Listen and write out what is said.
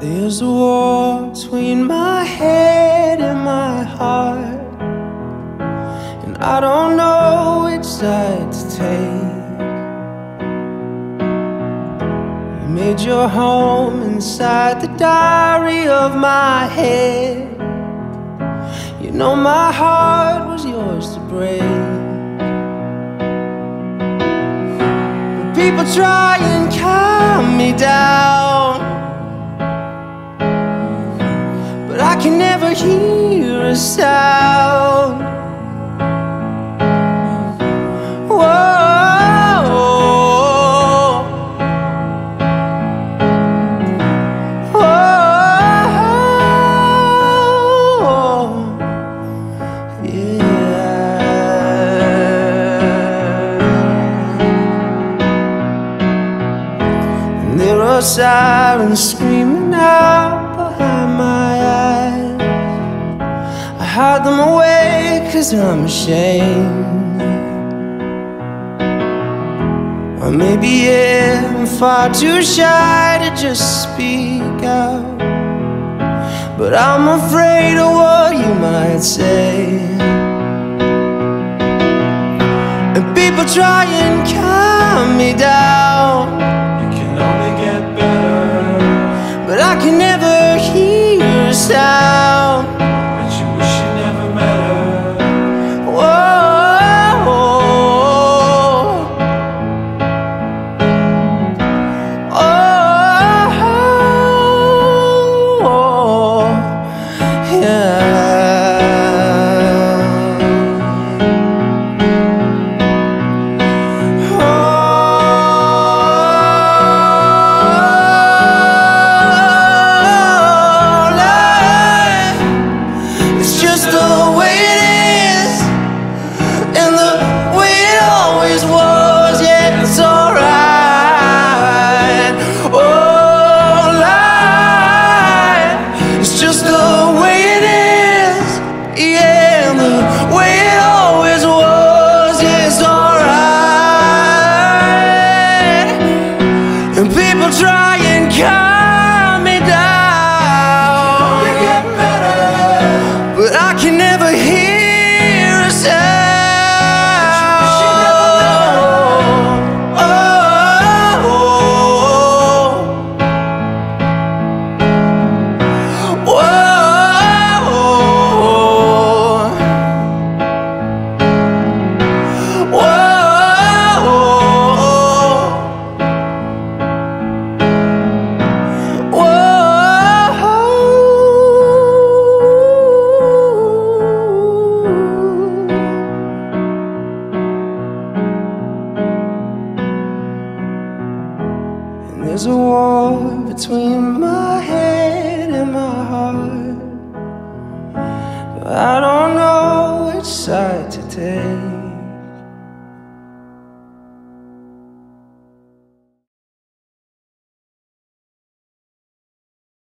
There's a war between my head and my heart. And I don't know which side to take. You made your home inside the diary of my head. You know my heart was yours to break. People try and calm me down hear a sound. Yeah. And there are sirens screaming out behind my eyes. Hide them away cause I'm ashamed. Or maybe I'm far too shy to just speak out. But I'm afraid of what you might say. And people try and calm me down. There's a war between my head and my heart. But I don't know which side to take.